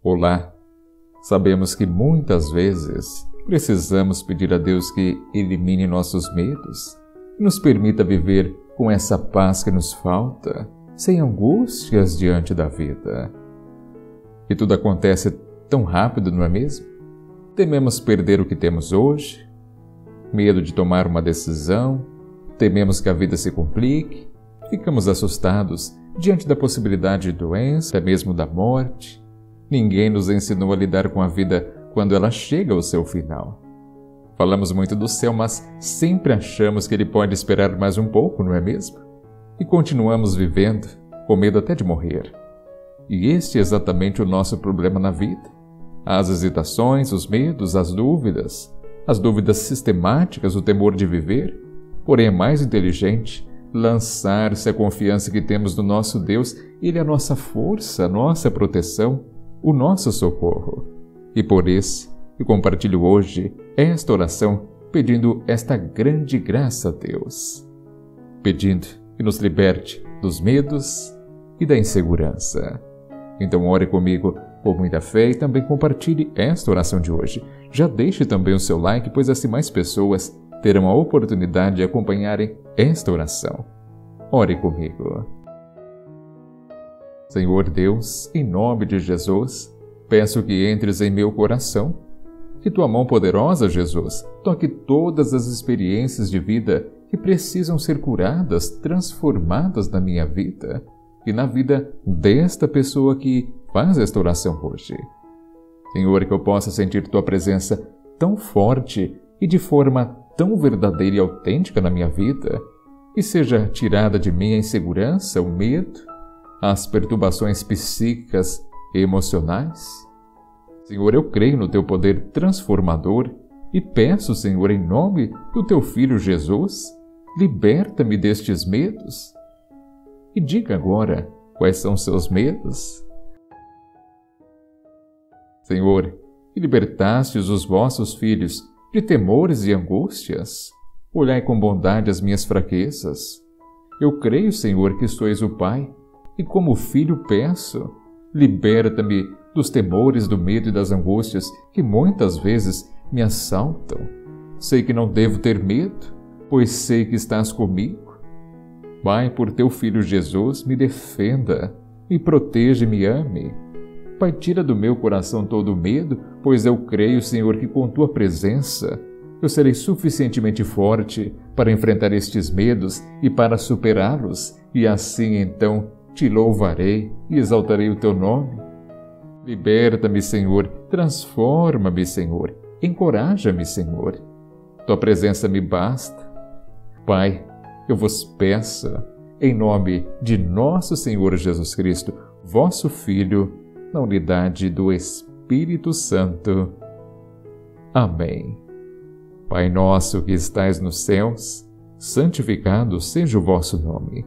Olá! Sabemos que muitas vezes precisamos pedir a Deus que elimine nossos medos e nos permita viver com essa paz que nos falta, sem angústias diante da vida. E tudo acontece tão rápido, não é mesmo? Tememos perder o que temos hoje, medo de tomar uma decisão, tememos que a vida se complique, ficamos assustados diante da possibilidade de doença, até mesmo da morte. Ninguém nos ensinou a lidar com a vida quando ela chega ao seu final. Falamos muito do céu, mas sempre achamos que ele pode esperar mais um pouco, não é mesmo? E continuamos vivendo, com medo até de morrer. E este é exatamente o nosso problema na vida. As hesitações, os medos, as dúvidas, as dúvidas sistemáticas, o temor de viver. Porém, é mais inteligente lançar-se a confiança que temos no nosso Deus, Ele é a nossa força, a nossa proteção, o nosso socorro. E por isso, eu compartilho hoje esta oração pedindo esta grande graça a Deus, pedindo que nos liberte dos medos e da insegurança. Então, ore comigo com muita fé e também compartilhe esta oração de hoje. Já deixe também o seu like, pois assim mais pessoas terão a oportunidade de acompanharem esta oração. Ore comigo. Senhor Deus, em nome de Jesus, peço que entres em meu coração. Que tua mão poderosa, Jesus, toque todas as experiências de vida que precisam ser curadas, transformadas na minha vida e na vida desta pessoa que faz esta oração hoje. Senhor, que eu possa sentir tua presença tão forte e de forma tão verdadeira e autêntica na minha vida, e seja tirada de mim a insegurança, o medo, as perturbações psíquicas e emocionais. Senhor, eu creio no teu poder transformador e peço, Senhor, em nome do teu filho Jesus, liberta-me destes medos. E diga agora quais são seus medos. Senhor, libertastes os vossos filhos de temores e angústias, olhai com bondade as minhas fraquezas. Eu creio, Senhor, que sois o Pai, e como filho peço, liberta-me dos temores, do medo e das angústias que muitas vezes me assaltam. Sei que não devo ter medo, pois sei que estás comigo. Pai, por teu filho Jesus, me defenda, me proteja e me ame. Pai, tira do meu coração todo o medo, pois eu creio, Senhor, que com tua presença eu serei suficientemente forte para enfrentar estes medos e para superá-los, e assim então te louvarei e exaltarei o teu nome. Liberta-me, Senhor, transforma-me, Senhor, encoraja-me, Senhor. Tua presença me basta. Pai, eu vos peço, em nome de nosso Senhor Jesus Cristo, vosso Filho, na unidade do Espírito Santo. Amém. Pai nosso que estais nos céus, santificado seja o vosso nome.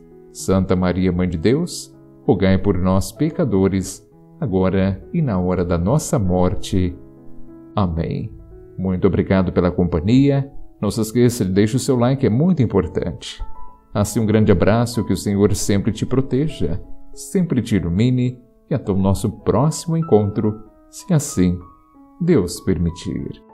Santa Maria, Mãe de Deus, rogai por nós, pecadores, agora e na hora da nossa morte. Amém. Muito obrigado pela companhia. Não se esqueça de deixar o seu like, é muito importante. Assim, um grande abraço, que o Senhor sempre te proteja, sempre te ilumine e até o nosso próximo encontro, se assim Deus permitir.